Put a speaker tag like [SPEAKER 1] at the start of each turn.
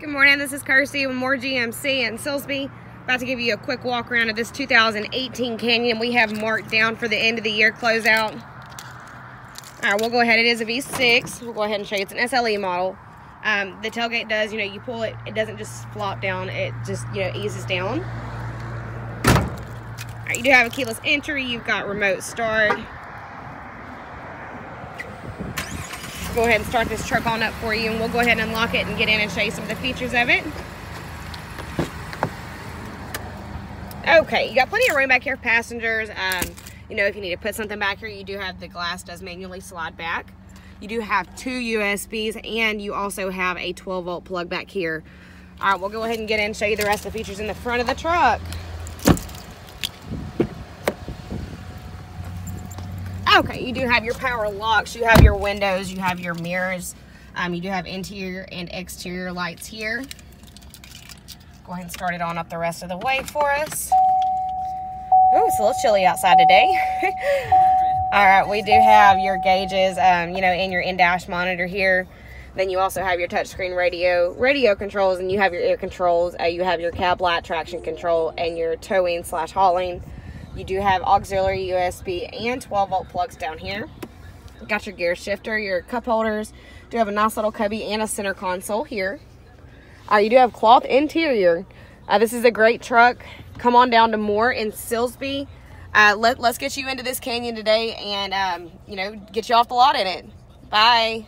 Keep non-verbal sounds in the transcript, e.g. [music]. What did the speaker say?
[SPEAKER 1] Good morning, this is Kirsty with Moore GMC in Silsbee. About to give you a quick walk around of this 2018 Canyon we have marked down for the end of the year closeout. All right, we'll go ahead. It is a V6. We'll go ahead and show you. It's an SLE model. Um, the tailgate does, you know, you pull it, it doesn't just flop down. It just, you know, eases down. All right, you do have a keyless entry. You've got remote start. Go ahead and start this truck on up for you and we'll go ahead and unlock it and get in and show you some of the features of it. Okay, you got plenty of room back here for passengers. Um, you know, if you need to put something back here, you do have the glass does manually slide back. You do have two USBs and you also have a 12 volt plug back here. All right, we'll go ahead and get in and show you the rest of the features in the front of the truck. Okay, you do have your power locks, you have your windows, you have your mirrors. Um, you do have interior and exterior lights here. Go ahead and start it on up the rest of the way for us. Oh, it's a little chilly outside today. [laughs] All right, we do have your gauges, um, you know, in your in-dash monitor here. Then you also have your touchscreen radio, radio controls, and you have your air controls. Uh, you have your cab light traction control and your towing slash hauling. You do have auxiliary USB and 12 volt plugs down here. Got your gear shifter, your cup holders. Do have a nice little cubby and a center console here. Uh, you do have cloth interior. Uh, this is a great truck. Come on down to Moore in Silsbee. Uh, let, let's get you into this canyon today and, um, you know, get you off the lot in it. Bye.